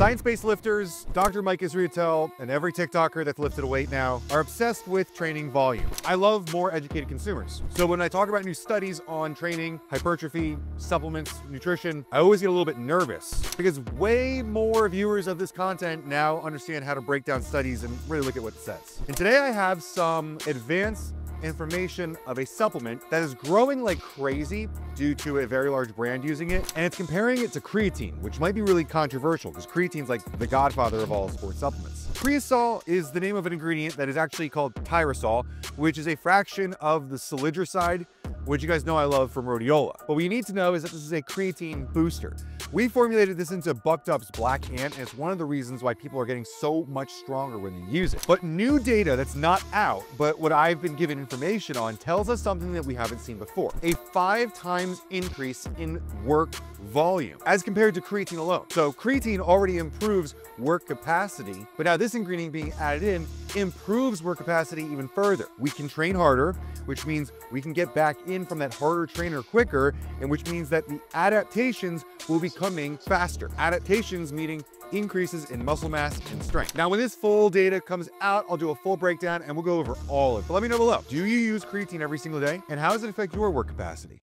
Science-based lifters, Dr. Mike Israetel, and every TikToker that's lifted a weight now are obsessed with training volume. I love more educated consumers. So when I talk about new studies on training, hypertrophy, supplements, nutrition, I always get a little bit nervous because way more viewers of this content now understand how to break down studies and really look at what it says. And today I have some advanced information of a supplement that is growing like crazy due to a very large brand using it. And it's comparing it to creatine, which might be really controversial because creatine's like the godfather of all sports supplements. CreaSol is the name of an ingredient that is actually called tyrosol, which is a fraction of the salidroside, which you guys know I love from rhodiola. But what you need to know is that this is a creatine booster. We formulated this into Bucked Up's Black Ant, and it's one of the reasons why people are getting so much stronger when they use it. But new data that's not out, but what I've been given information on tells us something that we haven't seen before. A five times increase in work volume as compared to creatine alone. So creatine already improves work capacity, but now this ingredient being added in improves work capacity even further. We can train harder, which means we can get back in from that harder trainer quicker, and which means that the adaptations will be coming faster. Adaptations meaning increases in muscle mass and strength. Now, when this full data comes out, I'll do a full breakdown and we'll go over all of it. But let me know below. Do you use creatine every single day? And how does it affect your work capacity?